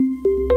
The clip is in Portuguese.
Música